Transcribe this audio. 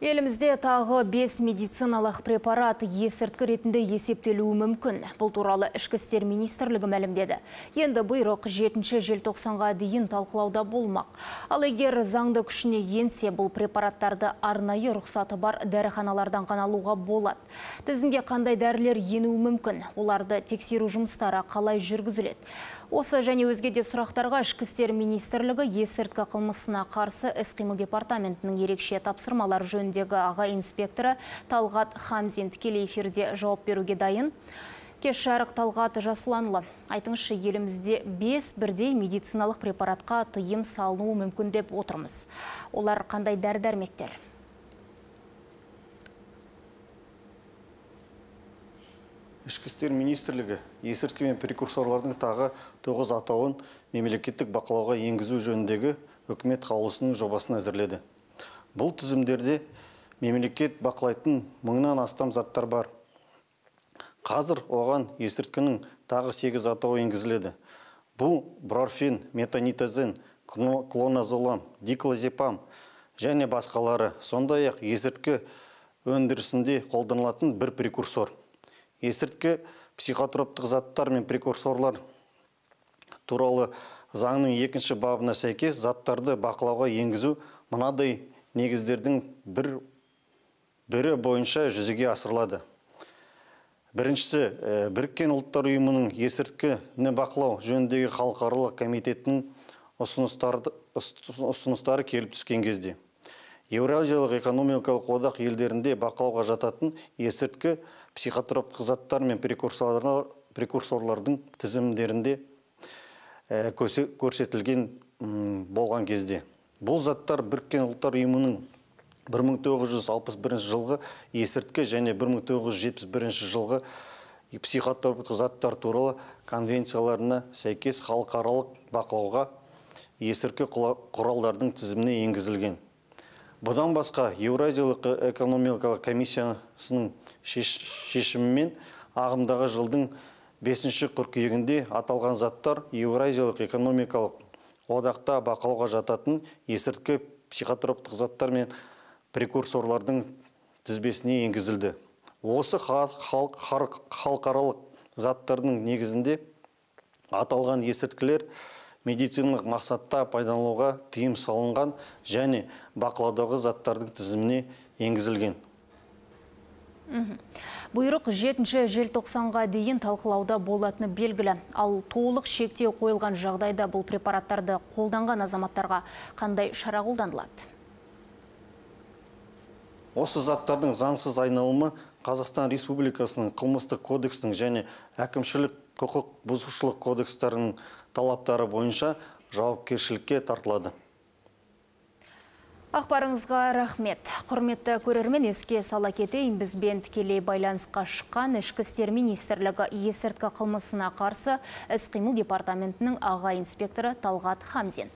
Елімізде тағы 5 медициналық препарат есірткі ретінде есептелуі мүмкін. Бұл туралы ішкі істер министрлігі мәлімдеді. Енді бұйрық 7 желтоқсанға дейін талқылауда болмақ. Ал егер заңды күшіне енсе, бұл препараттарды арнайы рұқсаты бар дәріханалардан ғана алуға болады. Тізімге қандай дәрілер енуі мүмкін? Оларды тексеру жұмыстары қалай жүргізіледі? Осы және өзге де сұрақтарға ішкі істер министрлігі есірткі қылмысына қарсы іс-қимыл департаментінің ерекше тапсырмалар жөніндегі аға инспекторы Талғат Хамзин тікелей эфирде жауап беруге дайын. Кеш жарық Талғат Жасұланлы. Айтыңызшы, елімізде 5 бірдей медициналық препаратқа тыйым салынуы мүмкін деп отырмыз. Олар қандай дәрі-дәрмектер? ішкі министрлігі есірткі мен прекурсорлардың тағы тоғыз атауын мемлекеттік бақылауға енгізу жөніндегі үкімет қаулысының жобасын әзірледі бұл тізімдерде мемлекет бақылайтын мыңнан астам заттар бар. Қазір оған есірткінің тағы сегіз атауы енгізіледі. Бұл брорфин метонитазин клоназолам диклозепам және басқалары сондай ақ есірткі өндірісінде қолданылатын бір прекурсор. Есірткі психотроптық заттар мен прекурсорлар туралы заңның екінші бабына сәйкес заттарды бақылауға енгізу мынадай негіздердің бір бірі бойынша жүзеге асырылады. Біріншісі біріккен ұлттар ұйымының есірткіні бақылау жөніндегі халықаралық комитетінің ұсыныстары келіп түскен кезде еуразиялық экономикалық одақ елдерінде бақылауға жататын есірткі психотроптық заттар мен прекурсорлардың тізімдерінде көрсетілген болған кезде. Бұл заттар біріккен ұлттар ұйымының 1961 жылғы есірткі және 1971 жылғы психотроптық заттар туралы конвенцияларына сәйкес халықаралық бақылауға есірткі құралдардың тізіміне енгізілген. Бұдан басқа еуразиялық экономикалық комиссиясының шешімімен ағымдағы жылдың 5 қыркүйегінде аталған заттар еуразиялық экономикалық одақта бақылауға жататын есірткі психотроптық заттар мен прекурсорлардың тізбесіне енгізілді. Осы халықаралық заттардың негізінде аталған есірткілер медициналық мақсатта пайдалануға тыйым салынған және бақылаудағы заттардың тізіміне енгізілген. Бұйрық 7 желтоқсанға дейін талқылауда болатыны белгілі. Ал толық шектеу қойылған жағдайда бұл препараттарды қолданған азаматтарға қандай шара қолданылады? Осы заттардың заңсыз айналымы Қазақстан Республикасының қылмыстық кодексінің және әкімшілік құқық бұзушылық кодекстарының талаптары бойынша жауапкершілікке тартылады Ақпарыңызға рахмет. Құрметті көрермен еске сала кетейін бізбен тікелей байланысқа шыққан ішкі істер министрлігі есірткі қылмысына қарсы іс-қимыл департаментінің аға инспекторы Талғат Хамзин.